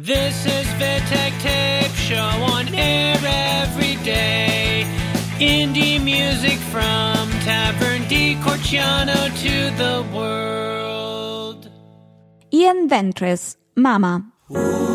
This is Vitek Tape Show on air every day. Indie music from Tavern di Corciano to the world. Ian Ventris, Mama. First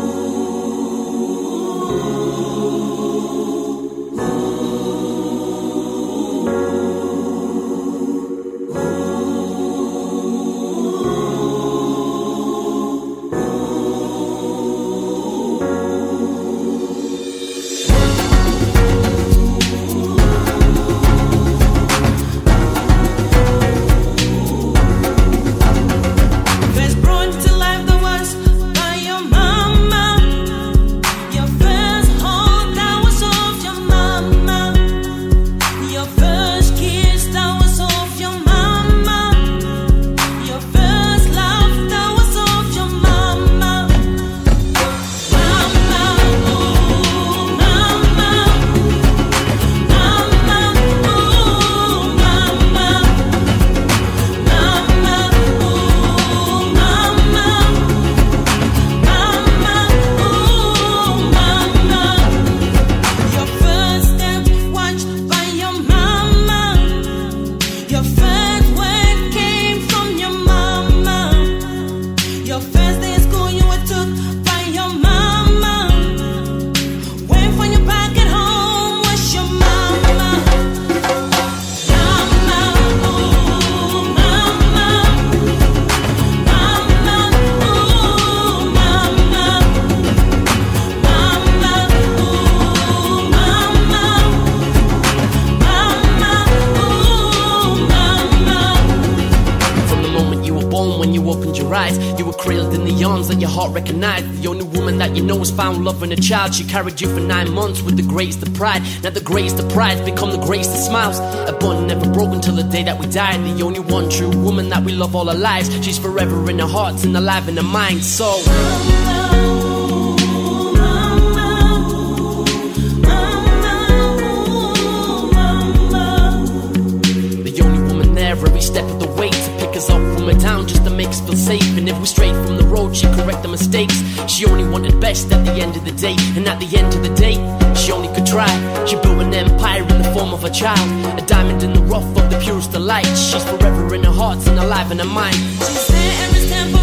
when you opened your eyes, you were cradled in the arms that your heart recognized. The only woman that you know has found love in a child. She carried you for nine months with the greatest of pride. Now the greatest of pride become the greatest of smiles. A bond never broken till the day that we die. The only one true woman that we love all our lives. She's forever in our hearts and alive in our minds. So. Town just to make us feel safe. And if we strayed from the road, she'd correct the mistakes. She only wanted best at the end of the day. And at the end of the day, she only could try. She built an empire in the form of a child. A diamond in the rough of the purest delight. She's forever in our hearts and alive in our mind. She's there every step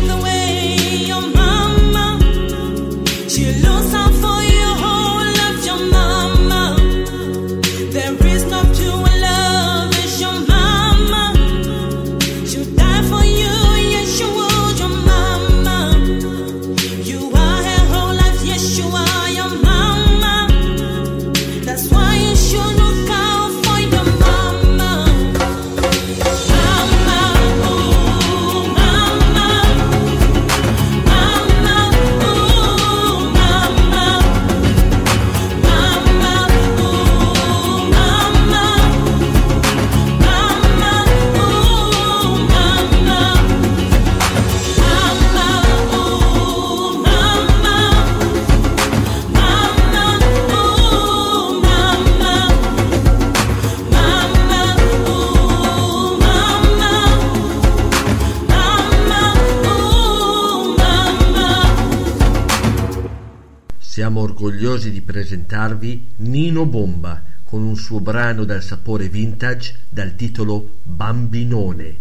Siamo orgogliosi di presentarvi Nino Bomba con un suo brano dal sapore vintage dal titolo Bambinone.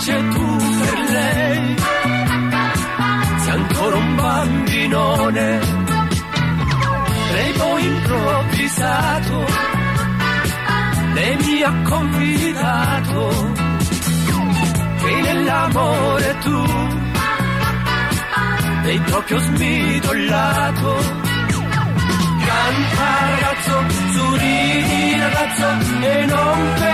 Invece tu per lei sei ancora un bambinone. Playboy improvvisato, lei mi ha confidato che nell'amore tu sei proprio smidollato. Canta ragazzo, su ridi ragazzo e non pensarla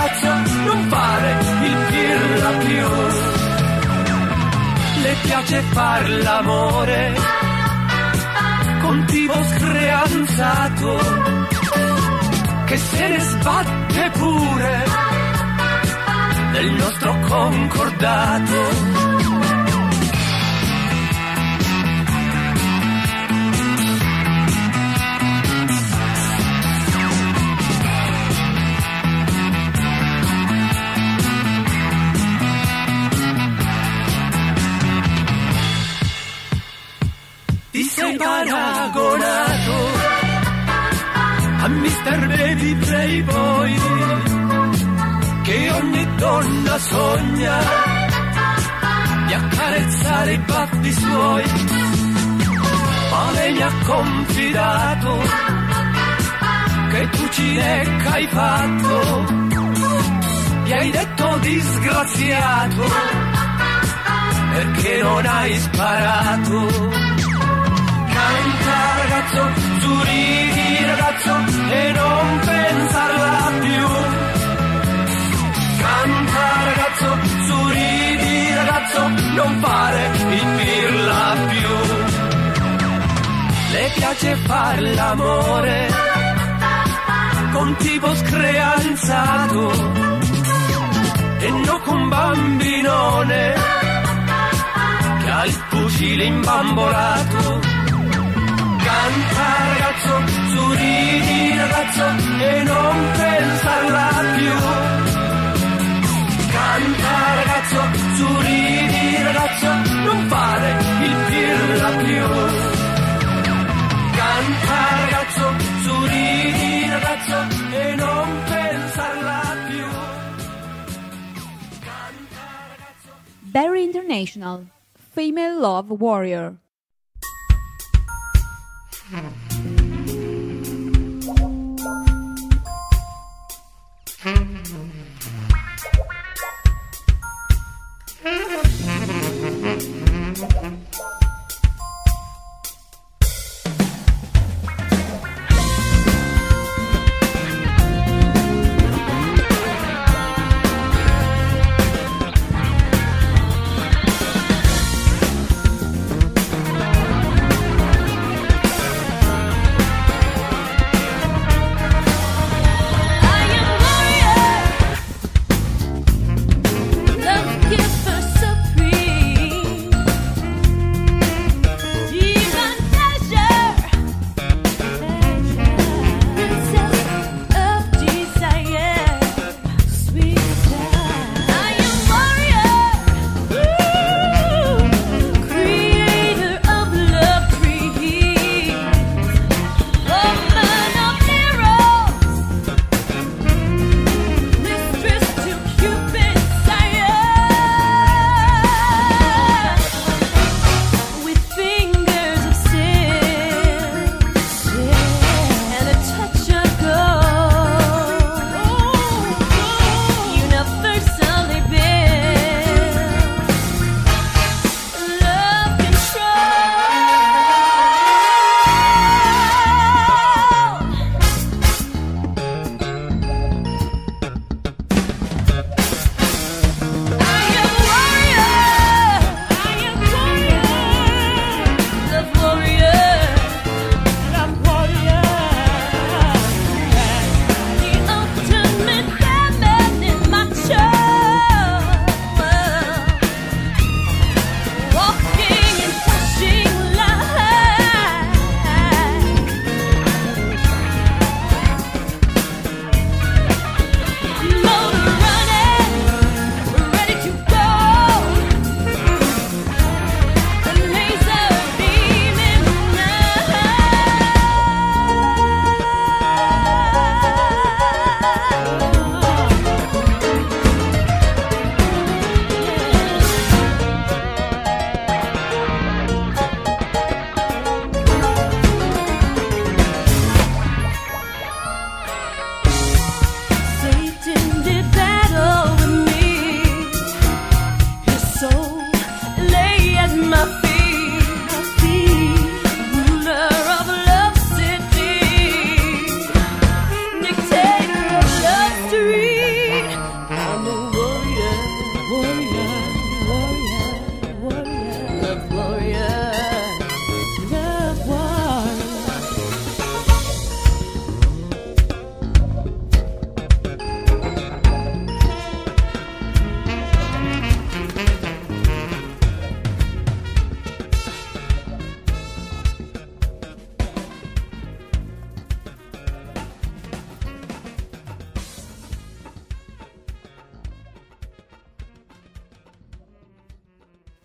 ragazzo, non fare il pirla più. Le piace far l'amore con tipo screanzato che se ne sbatte pure del nostro concordato. Baby Playboy che ogni donna sogna di accarezzare i baffi suoi. Ma lei mi ha confidato che tu cilecca hai fatto gli hai detto disgraziato perché non hai sparato canta ragazzo, su ridi ragazzo e non pensarla più. Canta ragazzo, su ridi ragazzo, non fare il pirla più. Le piace far l'amore con tipo screanzato e non con bambinone che ha il fucile imbambolato canta ragazzo, ridi ragazzo e non pensarla più. Canta ragazzo, ridi ragazzo, non fare il pirla più. Canta ragazzo, ridi ragazzo e non pensarla più. Canta ragazzo. Barry International, Female Love Warrior.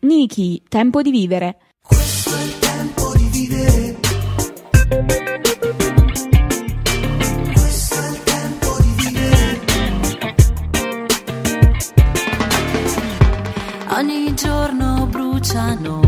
Niki, tempo di vivere. Questo è il tempo di vivere. Questo è il tempo di vivere. Ogni giorno bruciano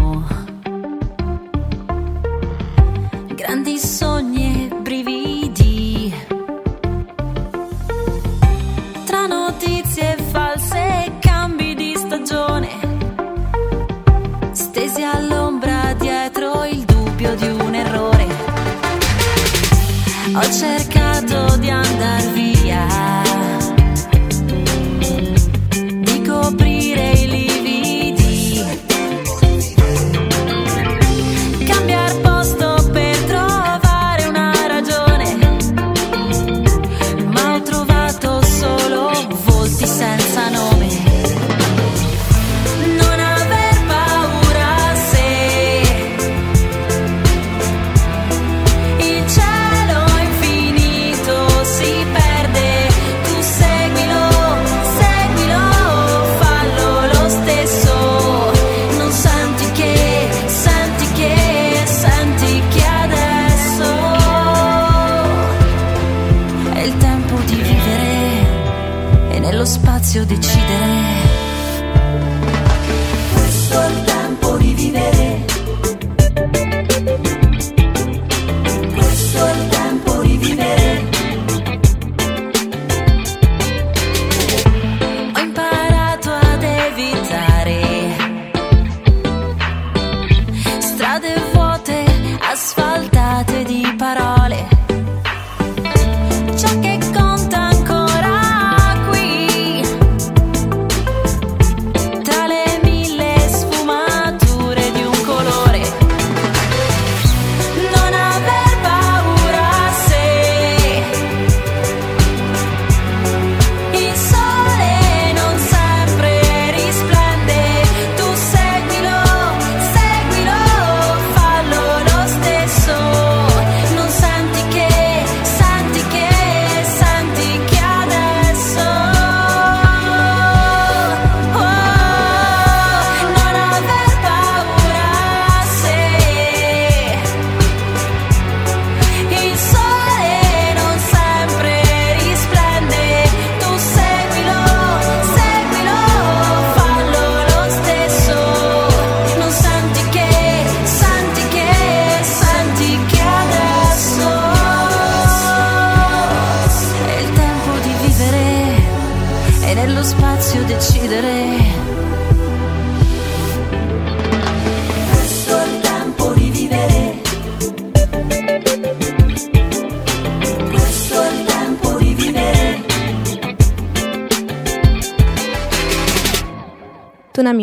Dona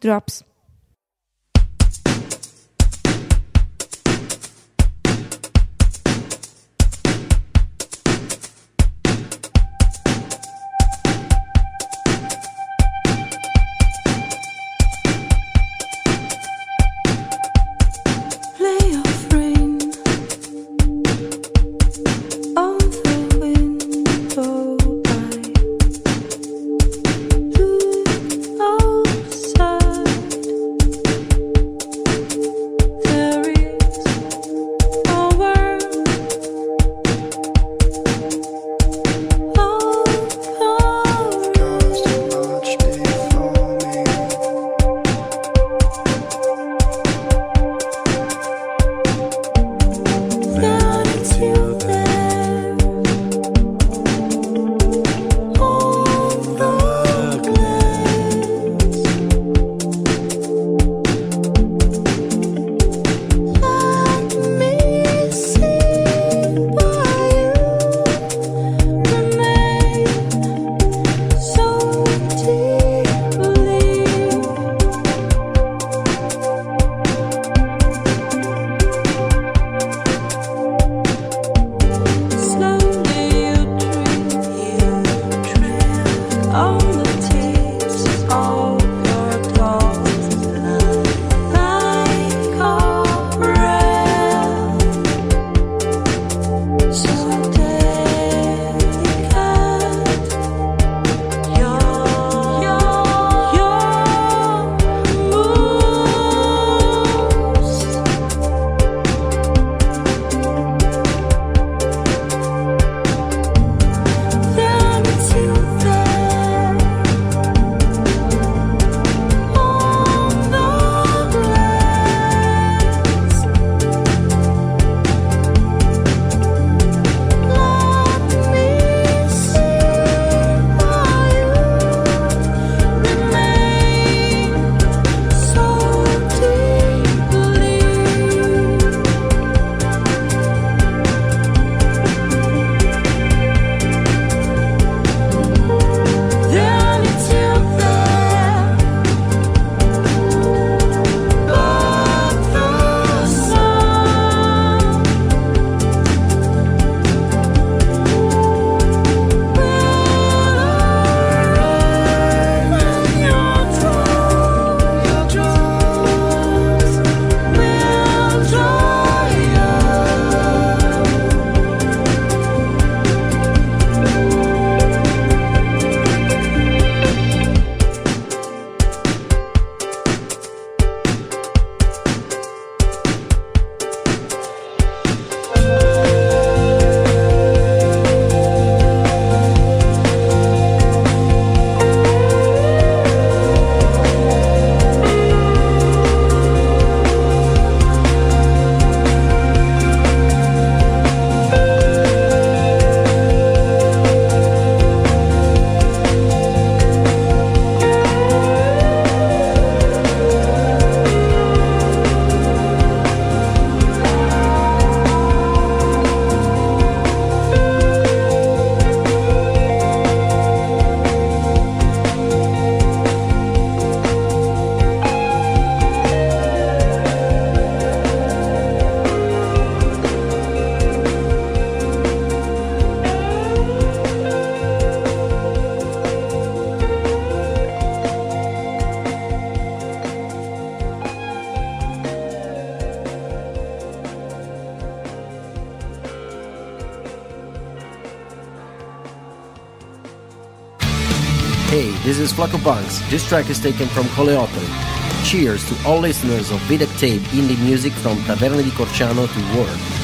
Drops. Hey, this is Flaco Bugs. This track is taken from Coleopteri. Cheers to all listeners of Vidac Tape indie music from Taverna di Corciano to Word.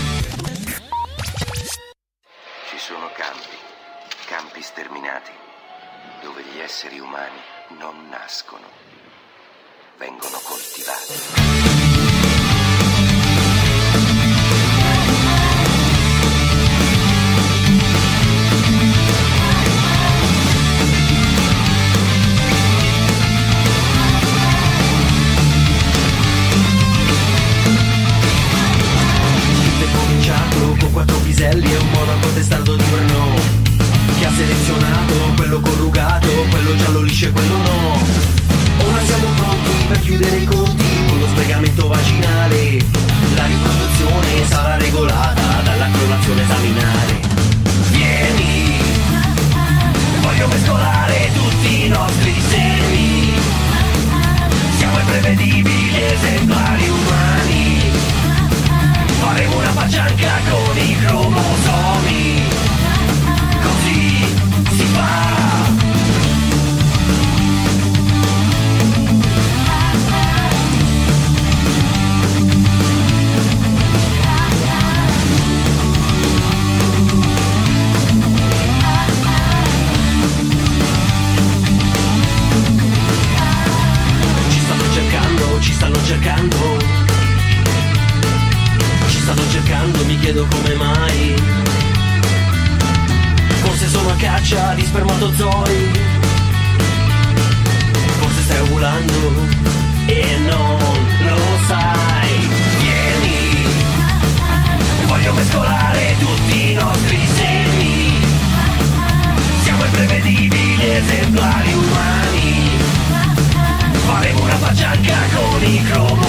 quando e non lo sai. Vieni, voglio mescolare tutti i nostri semi. Siamo imprevedibili, esemplari umani. Faremo una faccianca con i cromi.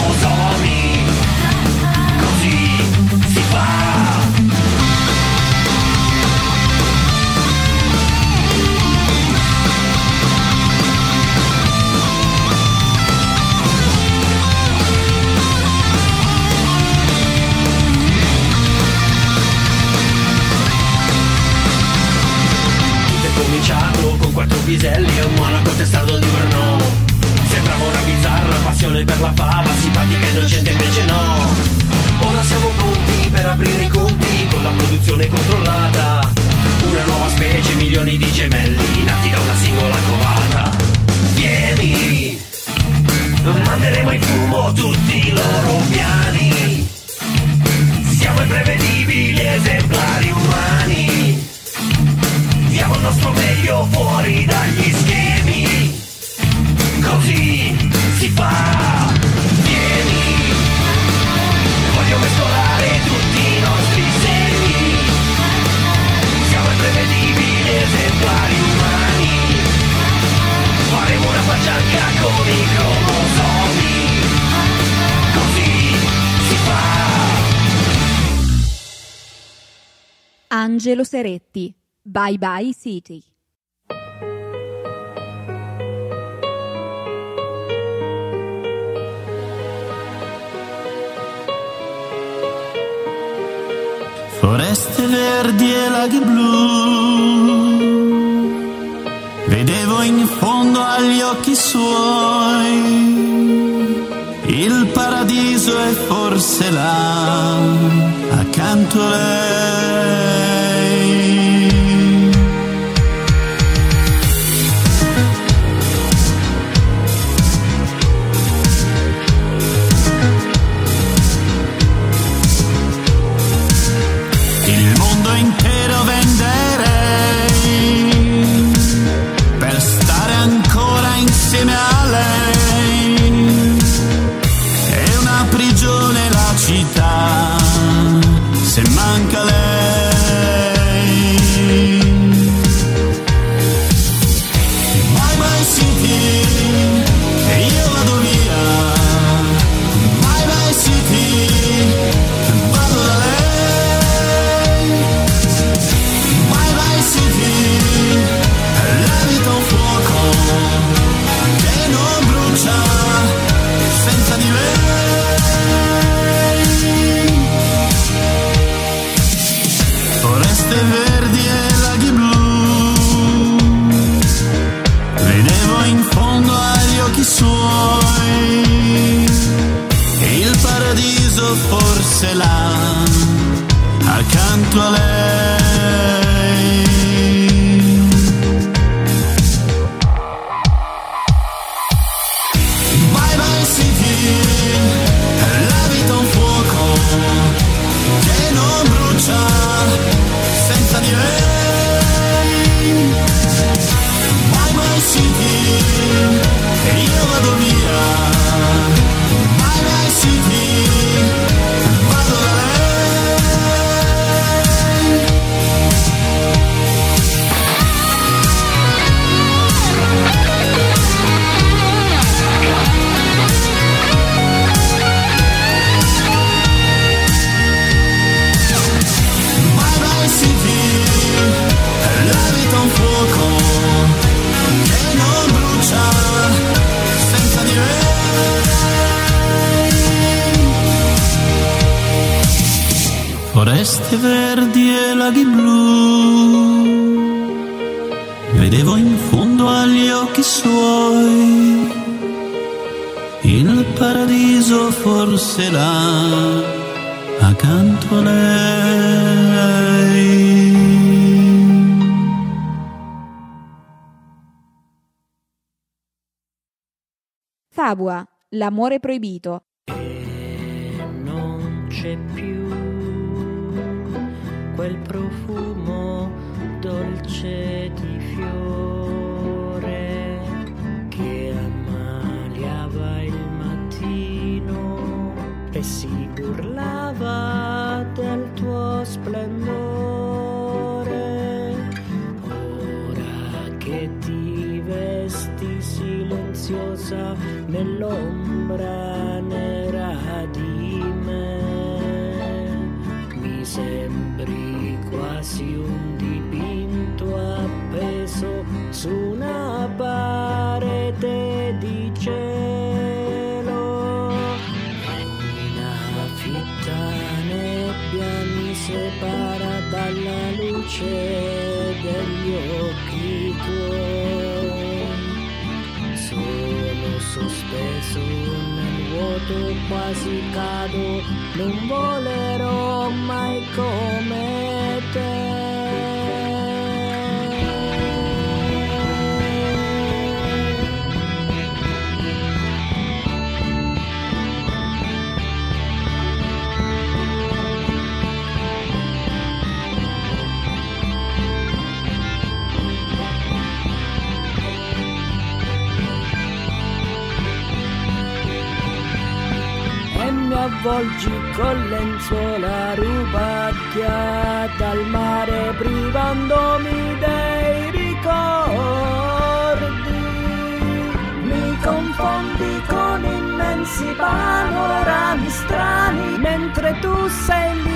tutti i loro piani. Siamo imprevedibili esemplari umani. Diamo il nostro meglio fuori dagli stati. Angelo Seretti. Bye bye City. Foreste verdi e laghi blu, vedevo in fondo agli occhi suoi, il paradiso è forse là, accanto a lei. Fabua, l'amore proibito. E non c'è più quel profumo dolce di l'ombra nera di me, mi sembri quasi un dipinto appeso su una parete di cielo. Una fitta nebbia mi separa dalla luce. vuoto quasi cado, non volerò mai come te. avvolgi con lenzuola rubacchiata al mare privandomi dei ricordi. Mi confondi con immensi panorami strani mentre tu sei lì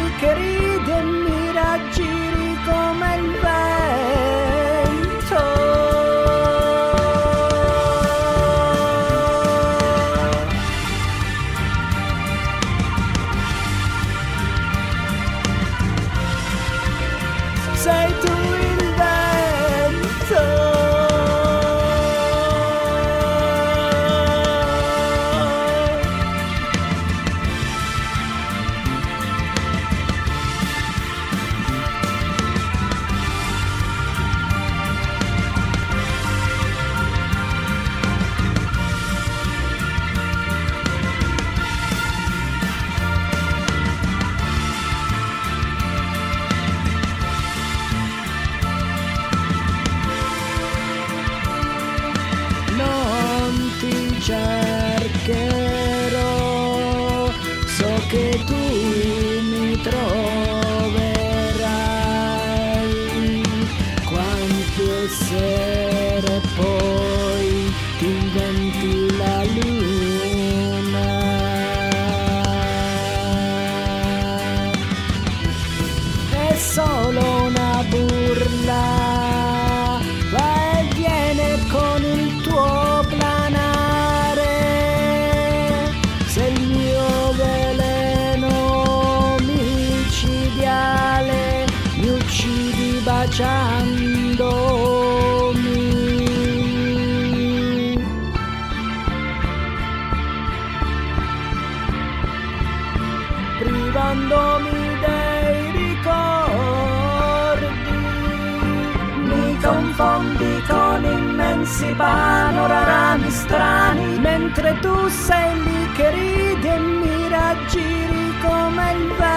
panorami strani, mentre tu sei lì che ridi e mi raggiri come il vento.